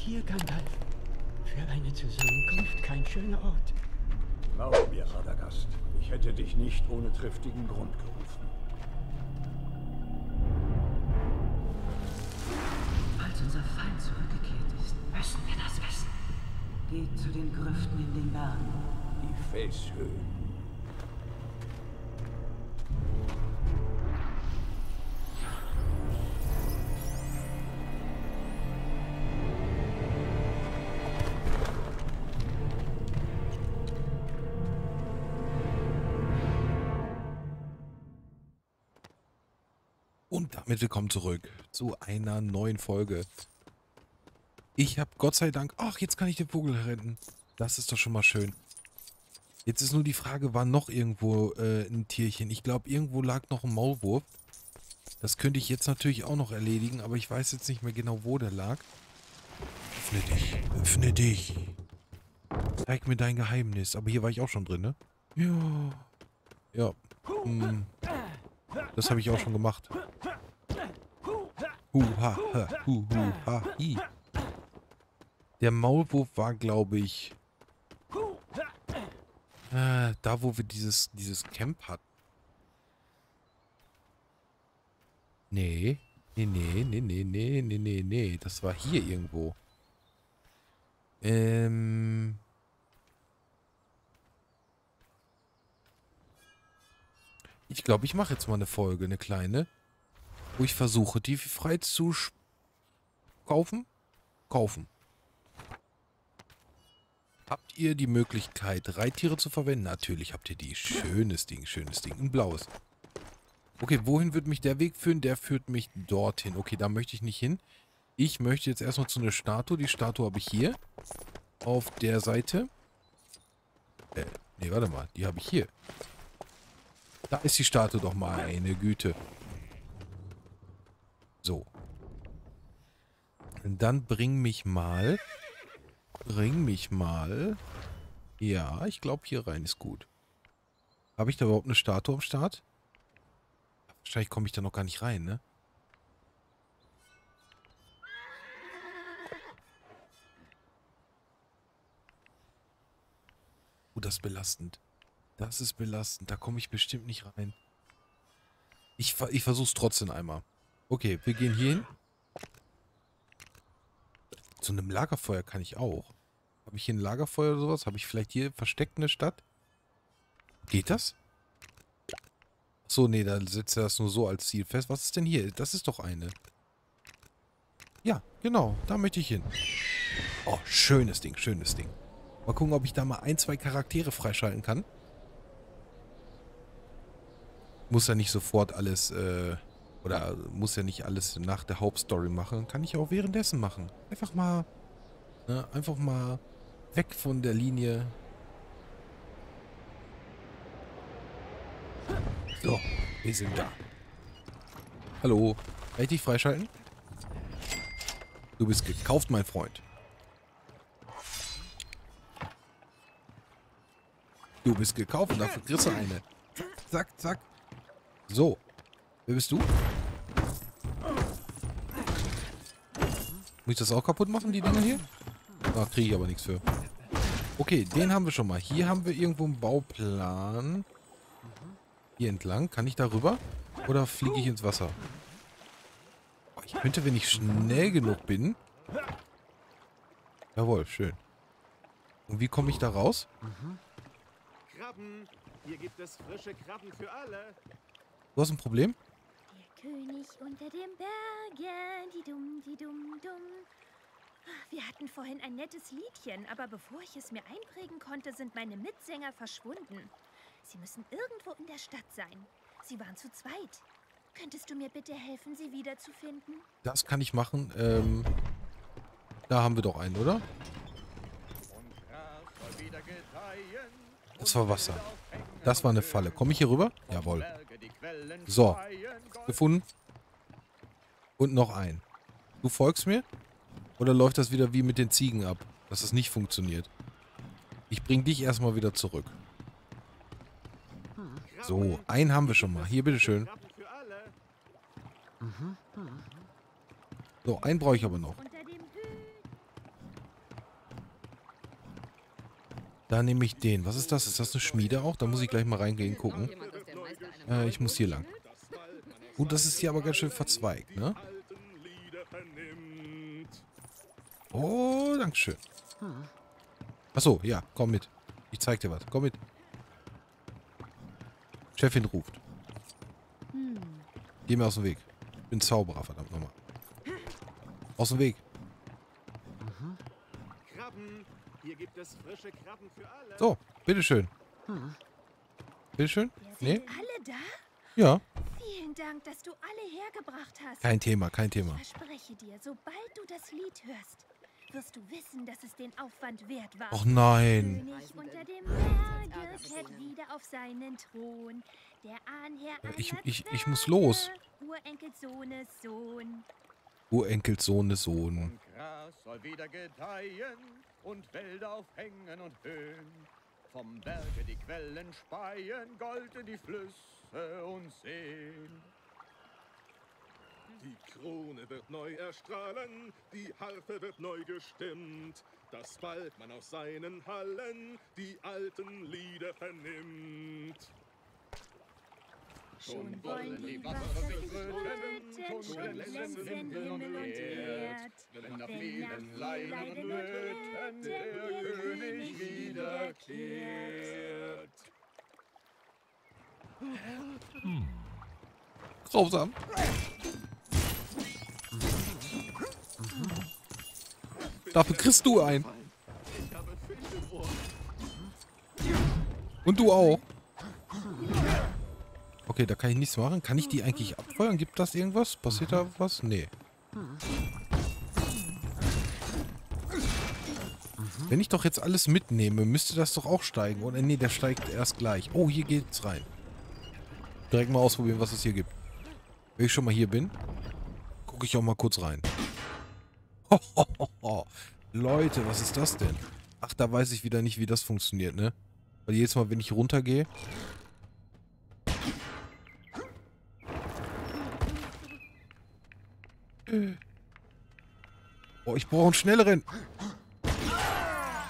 hier, Gandalf. Für eine Zusammenkunft kein schöner Ort. Glaube mir, Radagast, ich hätte dich nicht ohne triftigen Grund gerufen. Als unser Feind zurückgekehrt ist, müssen wir das wissen. Geht zu den Grüften in den Bergen. Die Felshöhen. Und damit willkommen zurück zu einer neuen Folge. Ich habe Gott sei Dank... Ach, jetzt kann ich den Vogel retten. Das ist doch schon mal schön. Jetzt ist nur die Frage, war noch irgendwo äh, ein Tierchen? Ich glaube, irgendwo lag noch ein Maulwurf. Das könnte ich jetzt natürlich auch noch erledigen, aber ich weiß jetzt nicht mehr genau, wo der lag. Öffne dich, öffne dich. Zeig mir dein Geheimnis. Aber hier war ich auch schon drin, ne? Ja. Ja. Hm. Das habe ich auch schon gemacht. Hu, ha, ha, hu, hu, ha, hi. Der Maulwurf war, glaube ich, äh, da, wo wir dieses, dieses Camp hatten. Nee. Nee, nee, nee, nee, nee, nee, nee, nee. Das war hier irgendwo. Ähm... Ich glaube, ich mache jetzt mal eine Folge, eine kleine, wo ich versuche, die frei zu kaufen. Kaufen. Habt ihr die Möglichkeit, Reittiere zu verwenden? Natürlich habt ihr die. Schönes Ding, schönes Ding. Ein blaues. Okay, wohin wird mich der Weg führen? Der führt mich dorthin. Okay, da möchte ich nicht hin. Ich möchte jetzt erstmal zu einer Statue. Die Statue habe ich hier. Auf der Seite. Äh, nee, warte mal. Die habe ich hier. Da ist die Statue doch mal eine Güte. So. Und dann bring mich mal. Bring mich mal. Ja, ich glaube hier rein ist gut. Habe ich da überhaupt eine Statue am Start? Wahrscheinlich komme ich da noch gar nicht rein, ne? Oh, das ist belastend. Das ist belastend. Da komme ich bestimmt nicht rein. Ich, ich versuche es trotzdem einmal. Okay, wir gehen hier hin. Zu einem Lagerfeuer kann ich auch. Habe ich hier ein Lagerfeuer oder sowas? Habe ich vielleicht hier versteckt eine Stadt? Geht das? So, nee, da setzt er das nur so als Ziel fest. Was ist denn hier? Das ist doch eine. Ja, genau. Da möchte ich hin. Oh, schönes Ding, schönes Ding. Mal gucken, ob ich da mal ein, zwei Charaktere freischalten kann. Muss ja nicht sofort alles, äh, oder muss ja nicht alles nach der Hauptstory machen. Kann ich auch währenddessen machen. Einfach mal, ne, einfach mal weg von der Linie. So, wir sind da. Hallo, kann ich dich freischalten? Du bist gekauft, mein Freund. Du bist gekauft und dafür kriegst du eine. Zack, zack. So. Wer bist du? Muss ich das auch kaputt machen, die Dinger hier? Da kriege ich aber nichts für. Okay, den haben wir schon mal. Hier haben wir irgendwo einen Bauplan. Hier entlang. Kann ich da rüber? Oder fliege ich ins Wasser? Oh, ich könnte, wenn ich schnell genug bin... Jawohl, schön. Und wie komme ich da raus? Krabben. Hier gibt es frische Krabben für alle. Du hast ein Problem? König unter den Bergen, die dumm, die dumm, dumm. Wir hatten vorhin ein nettes Liedchen, aber bevor ich es mir einprägen konnte, sind meine Mitsänger verschwunden. Sie müssen irgendwo in der Stadt sein. Sie waren zu zweit. Könntest du mir bitte helfen, sie wiederzufinden? Das kann ich machen. Ähm, da haben wir doch einen, oder? Das war Wasser. Das war eine Falle. Komme ich hier rüber? Jawohl. So. Gefunden. Und noch ein. Du folgst mir? Oder läuft das wieder wie mit den Ziegen ab? Dass es nicht funktioniert. Ich bring dich erstmal wieder zurück. So, einen haben wir schon mal. Hier, bitteschön. So, einen brauche ich aber noch. Unter dem Hü Da nehme ich den. Was ist das? Ist das eine Schmiede auch? Da muss ich gleich mal reingehen gucken. Äh, ich muss hier lang. Gut, das ist hier aber ganz schön verzweigt, ne? Oh, Dankeschön. Achso, ja, komm mit. Ich zeig dir was. Komm mit. Chefin ruft. Geh mir aus dem Weg. Ich bin Zauberer, verdammt nochmal. Aus dem Weg. Hier gibt es frische Krabben für alle. So, bitteschön. Bitteschön? Sind Nee? alle da? Ja. Vielen Dank, dass du alle hergebracht hast. Kein Thema, kein Thema. Ich verspreche dir, sobald du das Lied hörst, wirst du wissen, dass es den Aufwand wert war. Och nein. König unter dem Berge kehrt wieder auf seinen Thron. Der Ahnherr Ich- ich- ich muss los. Urenkelsohnes Sohn. Urenkelssohnes Sohn. Gras soll wieder gedeihen und Wälder auf Hängen und Höhen. Vom Berge die Quellen speien, Gold in die Flüsse und Seen. Die Krone wird neu erstrahlen, die Harfe wird neu gestimmt, dass bald man aus seinen Hallen die alten Lieder vernimmt. Schon wollen die Wasser sich röten, schon glänzen Himmel und Erd. Wenn nach vielen Leiden und Nöten der König wiederkehrt. Grausam. Dafür kriegst du ein. Und du auch. Okay, da kann ich nichts machen. Kann ich die eigentlich abfeuern? Gibt das irgendwas? Passiert da was? Nee. Wenn ich doch jetzt alles mitnehme, müsste das doch auch steigen. Oder nee, der steigt erst gleich. Oh, hier geht's rein. Direkt mal ausprobieren, was es hier gibt. Wenn ich schon mal hier bin, gucke ich auch mal kurz rein. Leute, was ist das denn? Ach, da weiß ich wieder nicht, wie das funktioniert, ne? Weil jedes Mal, wenn ich runtergehe... Oh, ich brauche einen schnelleren.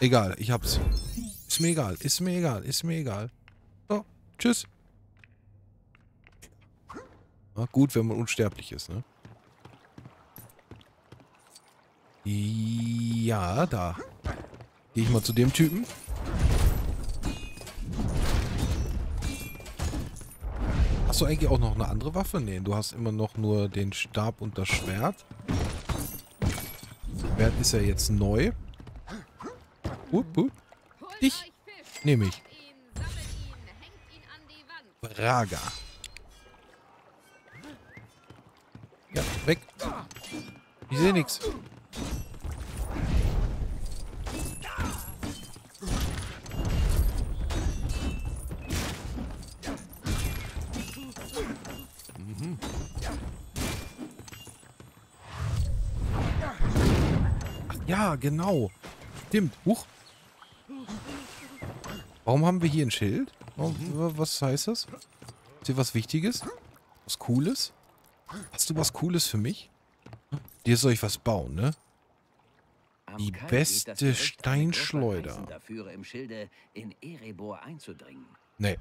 Egal, ich hab's. Ist mir egal, ist mir egal, ist mir egal. So, tschüss. Na gut, wenn man unsterblich ist, ne? Ja, da. Gehe ich mal zu dem Typen. Hast du eigentlich auch noch eine andere Waffe? Nee, du hast immer noch nur den Stab und das Schwert. Schwert ist ja jetzt neu. Hup, hup. Dich nehme ich. Braga. Ja, weg. Ich sehe nichts. Ach ja, genau. Stimmt. Huch. Warum haben wir hier ein Schild? Warum, Was heißt das? Ist hier was Wichtiges? Was Cooles? Hast du was Cooles für mich? Dir soll ich was bauen, ne? Die beste Steinschleuder. Nee.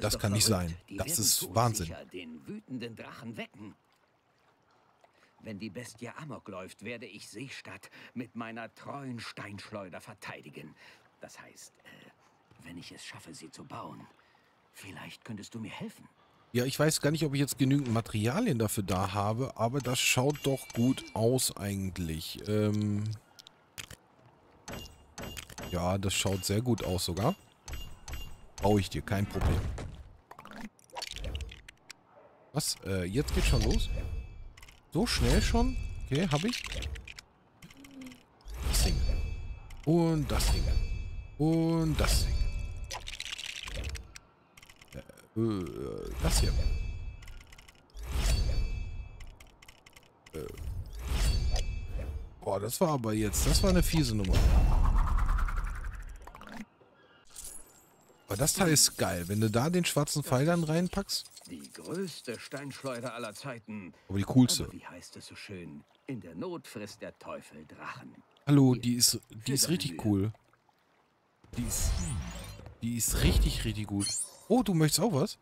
Das, kann nicht sein. Das ist Wahnsinn. sicher den wütenden Drachen wecken. Wenn die Bestie Amok läuft, werde ich Seestadt mit meiner treuen Steinschleuder verteidigen. Das heißt, äh, wenn ich es schaffe, sie zu bauen. Vielleicht könntest du mir helfen. Ja, ich weiß gar nicht, ob ich jetzt genügend Materialien dafür da habe, aber das schaut doch gut aus eigentlich. Ähm ja, das schaut sehr gut aus sogar. Baue ich dir, kein Problem. Was? Äh, jetzt geht schon los? So schnell schon? Okay, habe ich. Das Ding. Und das Ding. Und das Ding. Äh, das hier. Äh. Boah, das war aber jetzt, das war eine fiese Nummer. Aber das Teil ist geil, wenn du da den schwarzen Pfeil dann reinpackst. Die größte Steinschleuder aller Zeiten. Aber die coolste. Aber wie heißt es so schön? In der Not frisst der Teufel Drachen. Hallo, die ist, die ist richtig cool. Die ist, die ist richtig, richtig gut. Oh, du möchtest auch was?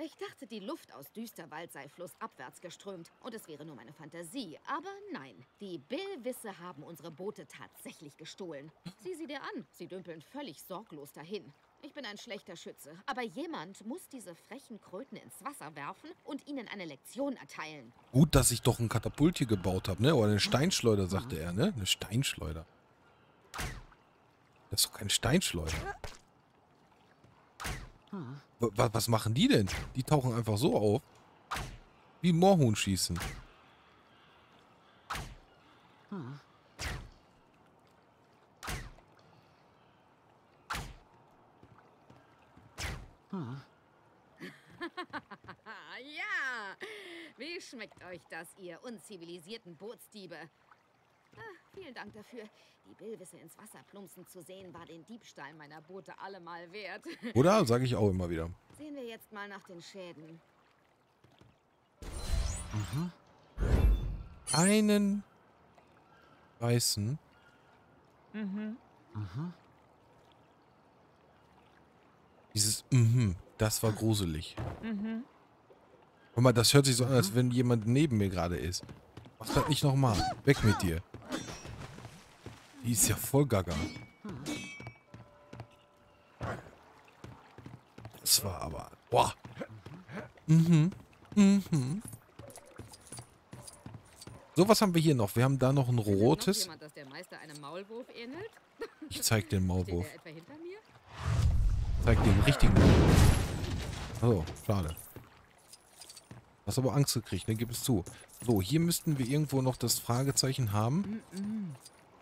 Ich dachte, die Luft aus Düsterwald sei flussabwärts geströmt und es wäre nur meine Fantasie. Aber nein, die Billwisse haben unsere Boote tatsächlich gestohlen. Sieh sie dir an, sie dümpeln völlig sorglos dahin. Ich bin ein schlechter Schütze, aber jemand muss diese frechen Kröten ins Wasser werfen und ihnen eine Lektion erteilen. Gut, dass ich doch ein Katapult hier gebaut habe, ne? Oder eine Steinschleuder, sagte er, ne? Eine Steinschleuder. Das ist doch kein Steinschleuder. Was machen die denn? Die tauchen einfach so auf. Wie Moorhuhn schießen. ja! Wie schmeckt euch das, ihr unzivilisierten Bootsdiebe? Ah, vielen Dank dafür. Die Billwisse ins Wasser plumpsen zu sehen, war den Diebstahl meiner Boote allemal wert. Oder? Sage ich auch immer wieder. Sehen wir jetzt mal nach den Schäden. Einen weißen. Mhm. Dieses mhm, das war gruselig. Mhm. Guck mal, das hört sich so an, als wenn jemand neben mir gerade ist. Mach das nicht nochmal. Weg mit dir. Die ist ja voll gaga. Das war aber... Boah. Mhm. Mhm. So, was haben wir hier noch? Wir haben da noch ein rotes. Ich zeig den Maulwurf. Zeig den richtigen. Oh, schade. Hast aber Angst gekriegt, ne? Gib es zu. So, hier müssten wir irgendwo noch das Fragezeichen haben.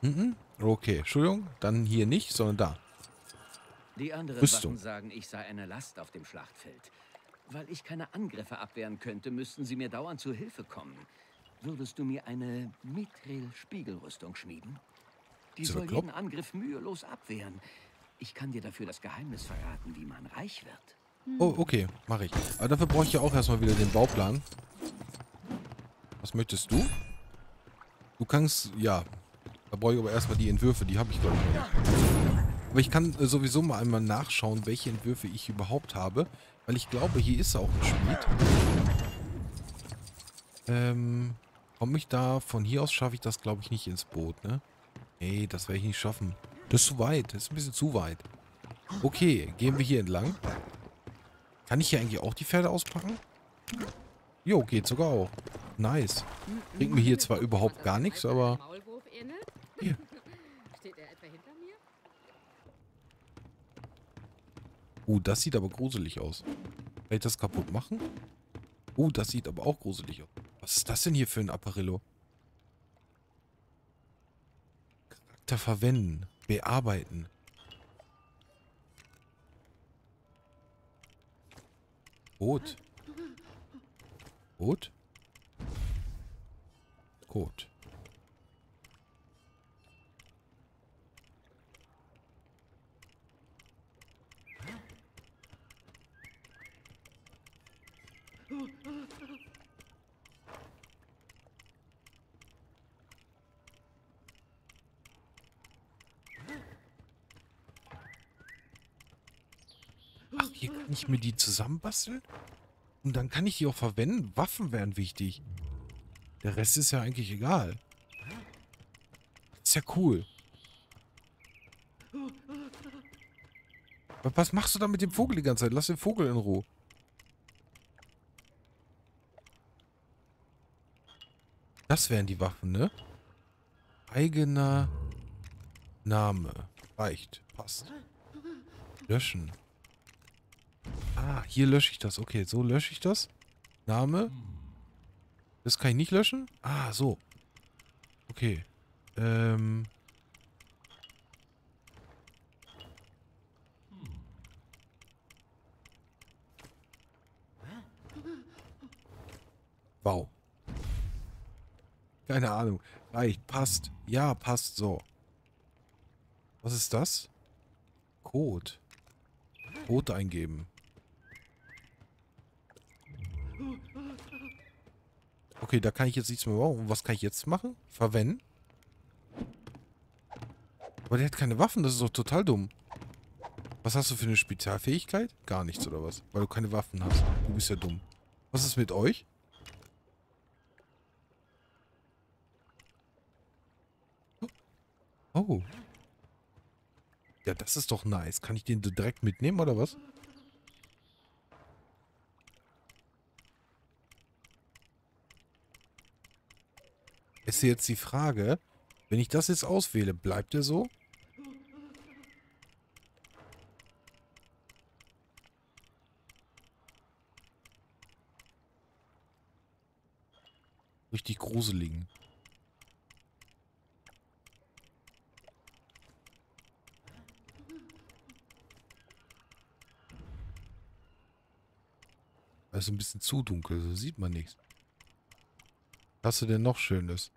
Mhm. Okay, Entschuldigung. Dann hier nicht, sondern da. Die anderen Rüstung. Wachen sagen, ich sei eine Last auf dem Schlachtfeld. Weil ich keine Angriffe abwehren könnte, müssten sie mir dauernd zu Hilfe kommen. Würdest du mir eine Mithril-Spiegelrüstung schmieden? Die soll jeden Angriff mühelos abwehren. Ich kann dir dafür das Geheimnis verraten, wie man reich wird. Oh, okay, mache ich. Aber dafür brauche ich ja auch erstmal wieder den Bauplan. Was möchtest du? Du kannst, ja. Da brauche ich aber erstmal die Entwürfe, die habe ich glaube ich noch. Aber ich kann äh, sowieso mal einmal nachschauen, welche Entwürfe ich überhaupt habe. Weil ich glaube, hier ist auch ein Schmied. Ähm, komme ich da, von hier aus schaffe ich das glaube ich nicht ins Boot, ne? Nee, das werde ich nicht schaffen. Das ist zu weit, das ist ein bisschen zu weit. Okay, gehen wir hier entlang. Kann ich hier eigentlich auch die Pferde auspacken? Jo, geht sogar auch. Nice. Bringt mir hier zwar überhaupt gar nichts, aber... Hier. Er? Uh, das sieht aber gruselig aus. Kann ich das kaputt machen? Uh, das sieht aber auch gruselig aus. Was ist das denn hier für ein Apparillo? Charakter verwenden. Bearbeiten. Gut. Gut. Gut. Hier kann ich mir die zusammenbasteln? Und dann kann ich die auch verwenden. Waffen wären wichtig. Der Rest ist ja eigentlich egal. Ist ja cool. Was machst du da mit dem Vogel die ganze Zeit? Lass den Vogel in Ruhe. Das wären die Waffen, ne? Eigener Name. Reicht. Passt. Löschen. Ah, hier lösche ich das. Okay, so lösche ich das. Name. Das kann ich nicht löschen? Ah, so. Okay. Ähm. Wow. Keine Ahnung. Reicht. Passt. Ja, passt. So. Was ist das? Code. Code eingeben. Okay, da kann ich jetzt nichts mehr machen. Und was kann ich jetzt machen? Verwenden? Aber der hat keine Waffen, das ist doch total dumm. Was hast du für eine Spezialfähigkeit? Gar nichts, oder was? Weil du keine Waffen hast. Du bist ja dumm. Was ist mit euch? Oh. Ja, das ist doch nice. Kann ich den direkt mitnehmen, oder was? Ist jetzt die Frage, wenn ich das jetzt auswähle, bleibt er so? Richtig gruseligen. Es ist ein bisschen zu dunkel, so sieht man nichts. Was hast du denn noch Schönes?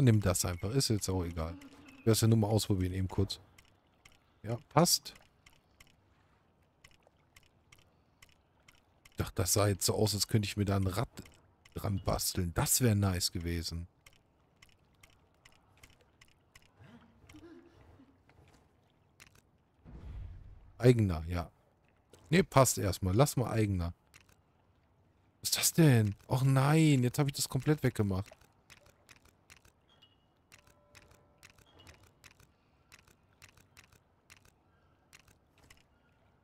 Dann nimm das einfach. Ist jetzt auch egal. Ich werde es ja nur mal ausprobieren, eben kurz. Ja, passt. Ich dachte, das sah jetzt so aus, als könnte ich mir da ein Rad dran basteln. Das wäre nice gewesen. Eigener, ja. Ne, passt erstmal. Lass mal eigener. Was ist das denn? Och nein, jetzt habe ich das komplett weggemacht.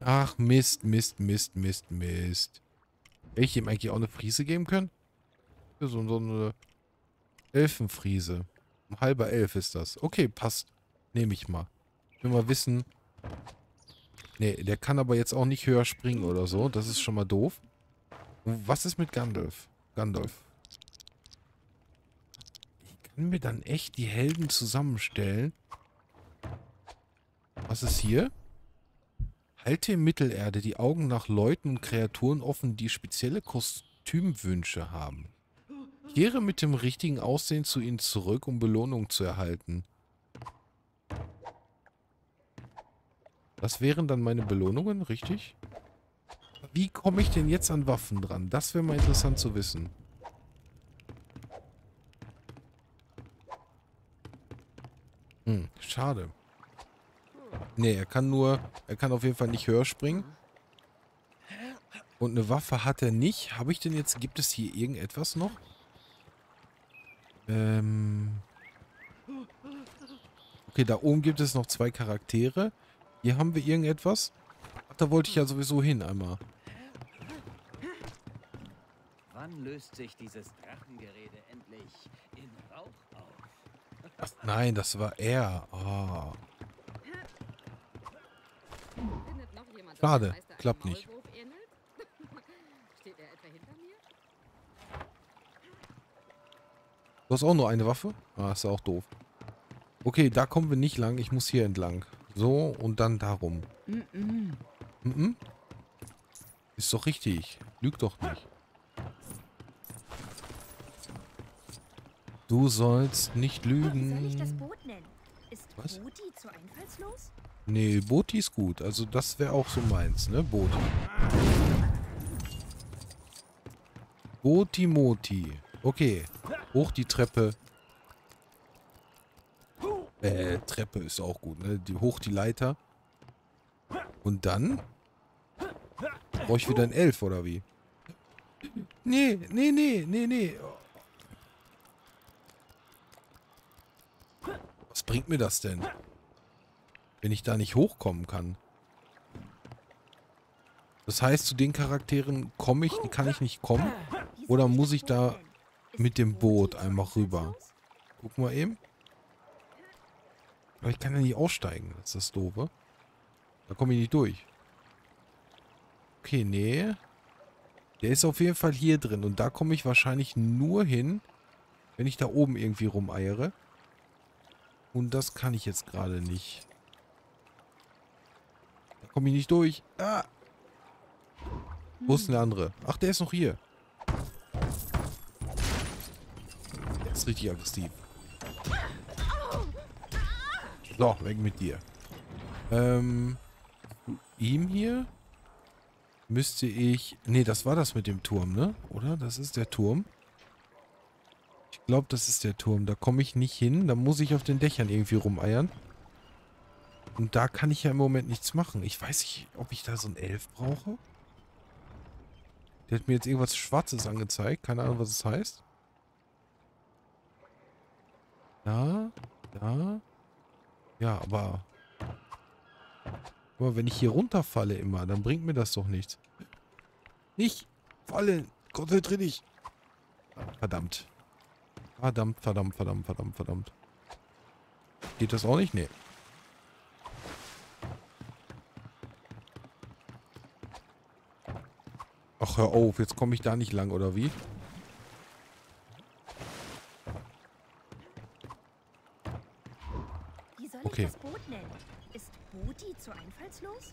Ach, Mist, Mist, Mist, Mist, Mist. Hätte ich ihm eigentlich auch eine Friese geben können? So, so eine Elfenfriese. Ein halber Elf ist das. Okay, passt. Nehme ich mal. Ich will mal wissen. Nee, der kann aber jetzt auch nicht höher springen oder so. Das ist schon mal doof. Was ist mit Gandalf? Gandalf. Ich kann mir dann echt die Helden zusammenstellen. Was ist hier? Halte in Mittelerde die Augen nach Leuten und Kreaturen offen, die spezielle Kostümwünsche haben. Kehre mit dem richtigen Aussehen zu ihnen zurück, um Belohnung zu erhalten. Das wären dann meine Belohnungen, richtig? Wie komme ich denn jetzt an Waffen dran? Das wäre mal interessant zu wissen. Hm, schade. Nee, er kann nur, er kann auf jeden Fall nicht höher springen. Und eine Waffe hat er nicht. Habe ich denn jetzt, gibt es hier irgendetwas noch? Ähm. Okay, da oben gibt es noch zwei Charaktere. Hier haben wir irgendetwas. Ach, da wollte ich ja sowieso hin einmal. Wann löst sich dieses Drachengerede endlich in Rauch auf? Ach, nein, das war er. Oh. Schade, klappt nicht. Du hast auch nur eine Waffe? Ah, ist ja auch doof. Okay, da kommen wir nicht lang. Ich muss hier entlang. So, und dann darum. Mm -mm. Mm ist doch richtig. Lüg doch nicht. Du sollst nicht lügen. Wie soll ich das Boot nennen? Ist Was? Boti zu einfallslos? Nee, Boti ist gut. Also das wäre auch so meins, ne? Boti. Boti Moti. Okay. Hoch die Treppe. Äh, Treppe ist auch gut, ne? Die, hoch die Leiter. Und dann? Brauche ich wieder ein Elf, oder wie? Nee, nee, nee, nee, nee. Was bringt mir das denn? Wenn ich da nicht hochkommen kann. Das heißt, zu den Charakteren komme ich, kann ich nicht kommen? Oder muss ich da mit dem Boot einmal rüber? Gucken wir eben. Aber ich kann ja nicht aussteigen. Das ist das Doofe. Da komme ich nicht durch. Okay, nee. Der ist auf jeden Fall hier drin. Und da komme ich wahrscheinlich nur hin, wenn ich da oben irgendwie rumeiere. Und das kann ich jetzt gerade nicht. Komme ich nicht durch. Ah! Wo ist denn der andere? Ach, der ist noch hier. Der ist richtig aggressiv. So, weg mit dir. Ähm, ihm hier müsste ich... Nee, das war das mit dem Turm, ne? Oder? Das ist der Turm. Ich glaube, das ist der Turm. Da komme ich nicht hin. Da muss ich auf den Dächern irgendwie rumeiern. Und da kann ich ja im Moment nichts machen. Ich weiß nicht, ob ich da so ein Elf brauche. Der hat mir jetzt irgendwas Schwarzes angezeigt. Keine Ahnung, was es heißt. Da, da. Ja, aber... Aber wenn ich hier runterfalle immer, dann bringt mir das doch nichts. Nicht fallen! Konzentrier dich! Verdammt. Verdammt, verdammt, verdammt, verdammt, verdammt. Geht das auch nicht? Nee. Ach, hör auf. Jetzt komme ich da nicht lang, oder wie? Wie soll Okay. ich das Boot nennen? Ist Booty zu einfallslos?